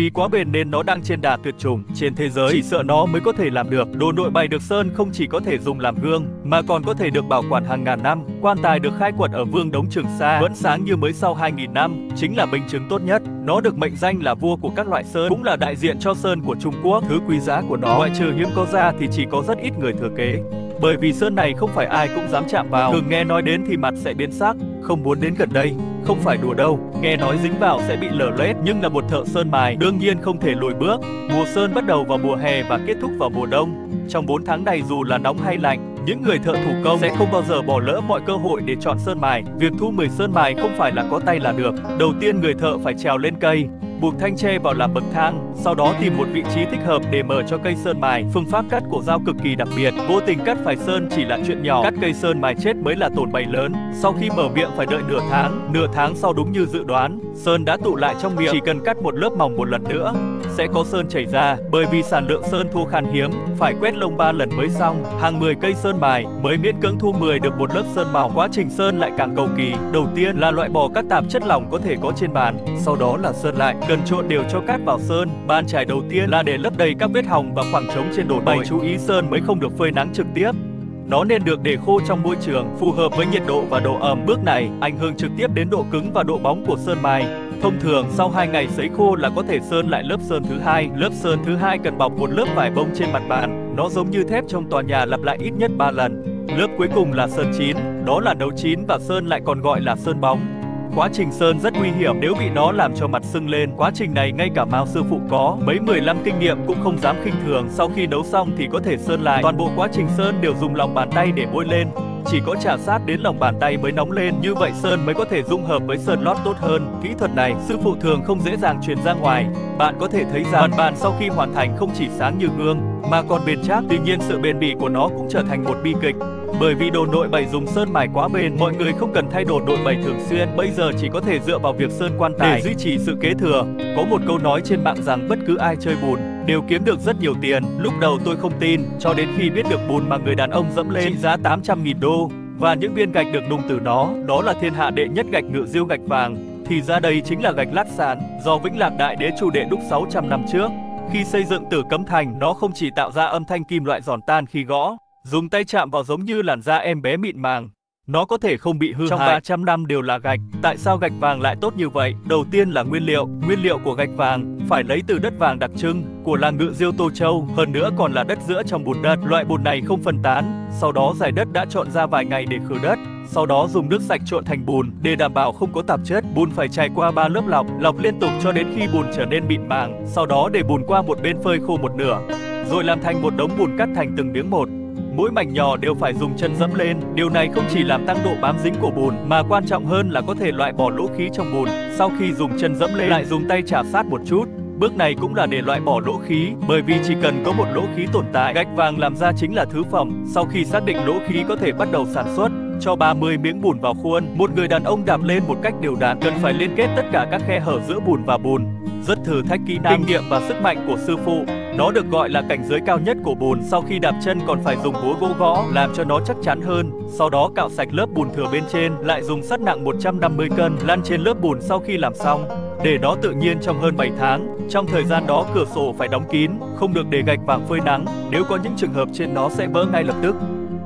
Vì quá bền nên nó đang trên đà tuyệt chủng trên thế giới, chỉ sợ nó mới có thể làm được. Đồ nội bày được sơn không chỉ có thể dùng làm gương mà còn có thể được bảo quản hàng ngàn năm. Quan tài được khai quật ở Vương Đống Trường Sa vẫn sáng như mới sau 2.000 năm, chính là minh chứng tốt nhất. Nó được mệnh danh là vua của các loại sơn, cũng là đại diện cho sơn của Trung Quốc. Thứ quý giá của nó, ngoại trừ hiếm có ra thì chỉ có rất ít người thừa kế. Bởi vì sơn này không phải ai cũng dám chạm vào, thường nghe nói đến thì mặt sẽ biến sắc, không muốn đến gần đây. Không phải đùa đâu, nghe nói dính vào sẽ bị lở loét, nhưng là một thợ sơn mài, đương nhiên không thể lùi bước. Mùa sơn bắt đầu vào mùa hè và kết thúc vào mùa đông. Trong 4 tháng này dù là nóng hay lạnh, những người thợ thủ công sẽ không bao giờ bỏ lỡ mọi cơ hội để chọn sơn mài. Việc thu 10 sơn mài không phải là có tay là được. Đầu tiên người thợ phải trèo lên cây, buộc thanh tre vào làm bậc thang, sau đó tìm một vị trí thích hợp để mở cho cây sơn mài. Phương pháp cắt của dao cực kỳ đặc biệt, vô tình cắt phải sơn chỉ là chuyện nhỏ, cắt cây sơn mài chết mới là tổn bày lớn. Sau khi mở miệng phải đợi nửa tháng, nửa tháng sau đúng như dự đoán, sơn đã tụ lại trong miệng, chỉ cần cắt một lớp mỏng một lần nữa sẽ có sơn chảy ra, bởi vì sản lượng sơn thua khan hiếm, phải quét lông ba lần mới xong. Hàng 10 cây sơn mài mới miễn cưỡng thu 10 được một lớp sơn mỏng. Quá trình sơn lại càng cầu kỳ. Đầu tiên là loại bỏ các tạp chất lỏng có thể có trên bàn, sau đó là sơn lại, cần trộn đều cho cát vào sơn. Bàn trải đầu tiên là để lấp đầy các vết hỏng và khoảng trống trên đồ bày Chú ý sơn mới không được phơi nắng trực tiếp. Nó nên được để khô trong môi trường, phù hợp với nhiệt độ và độ ẩm. Bước này ảnh hưởng trực tiếp đến độ cứng và độ bóng của sơn mài. Thông thường sau 2 ngày sấy khô là có thể sơn lại lớp sơn thứ hai. Lớp sơn thứ hai cần bọc một lớp vải bông trên mặt bàn. Nó giống như thép trong tòa nhà lặp lại ít nhất 3 lần. Lớp cuối cùng là sơn chín, đó là nấu chín và sơn lại còn gọi là sơn bóng. Quá trình sơn rất nguy hiểm nếu bị nó làm cho mặt sưng lên. Quá trình này ngay cả Mao sư phụ có mấy 15 kinh nghiệm cũng không dám khinh thường. Sau khi nấu xong thì có thể sơn lại. Toàn bộ quá trình sơn đều dùng lòng bàn tay để bôi lên. Chỉ có trà sát đến lòng bàn tay mới nóng lên, như vậy sơn mới có thể dung hợp với sơn lót tốt hơn. Kỹ thuật này, sư phụ thường không dễ dàng truyền ra ngoài. Bạn có thể thấy rằng mặt bàn sau khi hoàn thành không chỉ sáng như gương, mà còn bền chắc. Tuy nhiên sự bền bỉ của nó cũng trở thành một bi kịch. Bởi vì đồ nội bày dùng sơn mài quá bền, mọi người không cần thay đồ nội bày thường xuyên, bây giờ chỉ có thể dựa vào việc sơn quan tài để duy trì sự kế thừa. Có một câu nói trên mạng rằng bất cứ ai chơi bùn đều kiếm được rất nhiều tiền. Lúc đầu tôi không tin, cho đến khi biết được bùn mà người đàn ông dẫm lên trị giá 800.000 đô và những viên gạch được nung từ nó, đó là thiên hạ đệ nhất gạch ngự diêu gạch vàng. Thì ra đây chính là gạch lát sàn do Vĩnh Lạc Đại Đế chủ đệ đúc 600 năm trước. Khi xây dựng Tử Cấm Thành, nó không chỉ tạo ra âm thanh kim loại giòn tan khi gõ, dùng tay chạm vào giống như làn da em bé mịn màng. Nó có thể không bị hư Trong hại. 300 năm đều là gạch. Tại sao gạch vàng lại tốt như vậy? Đầu tiên là nguyên liệu. Nguyên liệu của gạch vàng phải lấy từ đất vàng đặc trưng của làng ngự diêu Tô Châu. Hơn nữa còn là đất giữa trong bùn đất. Loại bùn này không phân tán. Sau đó giải đất đã chọn ra vài ngày để khử đất. Sau đó dùng nước sạch trộn thành bùn để đảm bảo không có tạp chất. Bùn phải trải qua 3 lớp lọc, lọc liên tục cho đến khi bùn trở nên mịn màng. Sau đó để bùn qua một bên phơi khô một nửa, rồi làm thành một đống bùn cắt thành từng miếng một mỗi mảnh nhỏ đều phải dùng chân dẫm lên. Điều này không chỉ làm tăng độ bám dính của bùn mà quan trọng hơn là có thể loại bỏ lỗ khí trong bùn. Sau khi dùng chân dẫm lên lại dùng tay chà sát một chút. Bước này cũng là để loại bỏ lỗ khí, bởi vì chỉ cần có một lỗ khí tồn tại, gạch vàng làm ra chính là thứ phẩm. Sau khi xác định lỗ khí có thể bắt đầu sản xuất, cho 30 miếng bùn vào khuôn. Một người đàn ông đạp lên một cách đều đặn, cần phải liên kết tất cả các khe hở giữa bùn và bùn. Rất thử thách kỹ năng, kinh nghiệm và sức mạnh của sư phụ. Nó được gọi là cảnh giới cao nhất của bùn. Sau khi đạp chân còn phải dùng búa gỗ gõ làm cho nó chắc chắn hơn. Sau đó cạo sạch lớp bùn thừa bên trên, lại dùng sắt nặng 150 cân lăn trên lớp bùn sau khi làm xong để nó tự nhiên trong hơn 7 tháng. Trong thời gian đó cửa sổ phải đóng kín, không được để gạch vàng phơi nắng, nếu có những trường hợp trên nó sẽ vỡ ngay lập tức.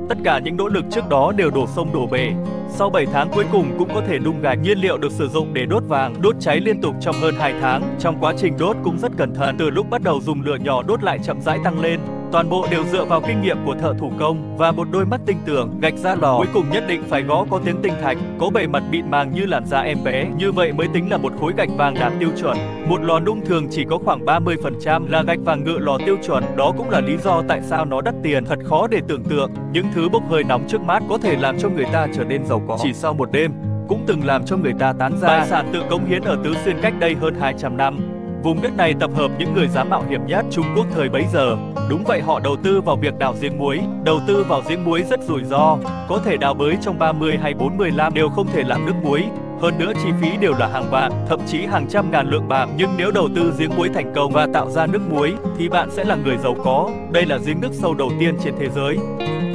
Tất cả những nỗ lực trước đó đều đổ sông đổ bể. Sau 7 tháng cuối cùng cũng có thể nung gạch nhiên liệu được sử dụng để đốt vàng, đốt cháy liên tục trong hơn 2 tháng. Trong quá trình đốt cũng rất cẩn thận, từ lúc bắt đầu dùng lửa nhỏ đốt lại chậm rãi tăng lên. Toàn bộ đều dựa vào kinh nghiệm của thợ thủ công và một đôi mắt tinh tường gạch ra lò. Cuối cùng nhất định phải gõ có tiếng tinh thạch, có bề mặt mịn màng như làn da em bé. Như vậy mới tính là một khối gạch vàng đạt tiêu chuẩn. Một lò nung thường chỉ có khoảng 30% là gạch vàng ngự lò tiêu chuẩn. Đó cũng là lý do tại sao nó đắt tiền, thật khó để tưởng tượng. Những thứ bốc hơi nóng trước mắt có thể làm cho người ta trở nên giàu có chỉ sau một đêm cũng từng làm cho người ta tán ra. Tài sản tự cống hiến ở Tứ Xuyên cách đây hơn 200 năm. Vùng đất này tập hợp những người dám mạo hiểm nhất Trung Quốc thời bấy giờ. Đúng vậy họ đầu tư vào việc đào giếng muối. Đầu tư vào giếng muối rất rủi ro. Có thể đào bới trong 30 hay 40 năm đều không thể làm nước muối. Hơn nữa chi phí đều là hàng vạn, thậm chí hàng trăm ngàn lượng bạc. Nhưng nếu đầu tư giếng muối thành công và tạo ra nước muối, thì bạn sẽ là người giàu có. Đây là giếng nước sâu đầu tiên trên thế giới.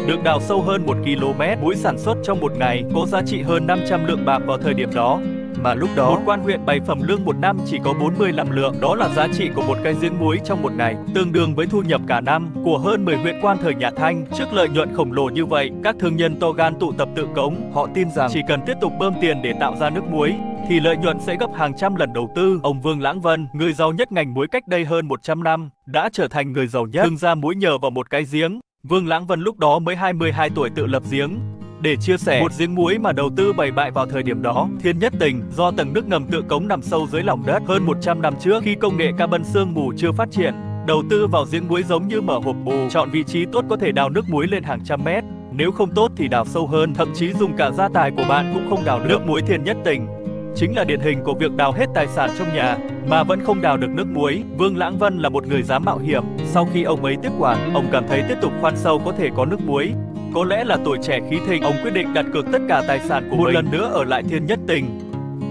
Được đào sâu hơn 1 km, muối sản xuất trong một ngày có giá trị hơn 500 lượng bạc vào thời điểm đó mà lúc đó một quan huyện bày phẩm lương một năm chỉ có 45 lượng, đó là giá trị của một cái giếng muối trong một ngày, tương đương với thu nhập cả năm của hơn 10 huyện quan thời nhà Thanh. Trước lợi nhuận khổng lồ như vậy, các thương nhân to gan tụ tập tự cống, họ tin rằng chỉ cần tiếp tục bơm tiền để tạo ra nước muối thì lợi nhuận sẽ gấp hàng trăm lần đầu tư. Ông Vương Lãng Vân, người giàu nhất ngành muối cách đây hơn 100 năm, đã trở thành người giàu nhất, thương ra muối nhờ vào một cái giếng. Vương Lãng Vân lúc đó mới 22 tuổi tự lập giếng, để chia sẻ một giếng muối mà đầu tư bày bại vào thời điểm đó, Thiên Nhất Tình do tầng nước ngầm tự cống nằm sâu dưới lòng đất hơn 100 năm trước khi công nghệ carbon sương mù chưa phát triển, đầu tư vào giếng muối giống như mở hộp bù, chọn vị trí tốt có thể đào nước muối lên hàng trăm mét. Nếu không tốt thì đào sâu hơn, thậm chí dùng cả gia tài của bạn cũng không đào được. Nước muối Thiên Nhất Tình chính là điển hình của việc đào hết tài sản trong nhà mà vẫn không đào được nước muối. Vương Lãng Vân là một người dám mạo hiểm. Sau khi ông ấy tiếp quản, ông cảm thấy tiếp tục khoan sâu có thể có nước muối. Có lẽ là tuổi trẻ khí thịnh, ông quyết định đặt cược tất cả tài sản của một mình. lần nữa ở lại Thiên Nhất Tình.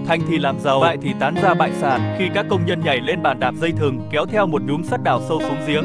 Thành thì làm giàu, bại thì tán ra bại sản khi các công nhân nhảy lên bàn đạp dây thừng kéo theo một nhúm sắt đào sâu xuống giếng.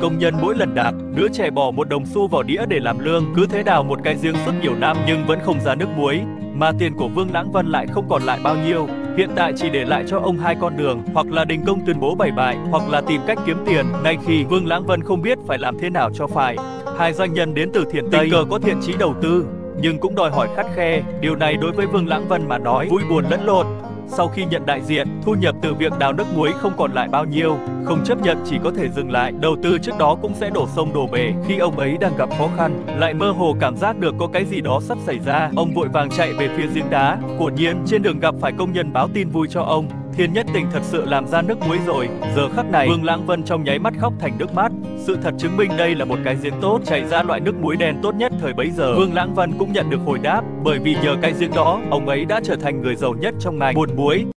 Công nhân mỗi lần đạp, đứa trẻ bỏ một đồng xu vào đĩa để làm lương, cứ thế đào một cái giếng suốt nhiều năm nhưng vẫn không ra nước muối mà tiền của Vương Lãng Vân lại không còn lại bao nhiêu. Hiện tại chỉ để lại cho ông hai con đường, hoặc là đình công tuyên bố bày bại, hoặc là tìm cách kiếm tiền. Ngay khi Vương Lãng Vân không biết phải làm thế nào cho phải, hai doanh nhân đến từ Thiền Tây cờ có thiện chí đầu tư, nhưng cũng đòi hỏi khắt khe. Điều này đối với Vương Lãng Vân mà nói vui buồn lẫn lộn. Sau khi nhận đại diện, thu nhập từ việc đào nước muối không còn lại bao nhiêu, không chấp nhận chỉ có thể dừng lại. Đầu tư trước đó cũng sẽ đổ sông đổ bể. Khi ông ấy đang gặp khó khăn, lại mơ hồ cảm giác được có cái gì đó sắp xảy ra. Ông vội vàng chạy về phía giếng đá. Quả nhiên, trên đường gặp phải công nhân báo tin vui cho ông. Thiên Nhất Tình thật sự làm ra nước muối rồi. Giờ khắc này, Vương Lãng Vân trong nháy mắt khóc thành nước mắt. Sự thật chứng minh đây là một cái giếng tốt, chảy ra loại nước muối đen tốt nhất thời bấy giờ. Vương Lãng Vân cũng nhận được hồi đáp, bởi vì nhờ cái giếng đó, ông ấy đã trở thành người giàu nhất trong ngành buồn muối.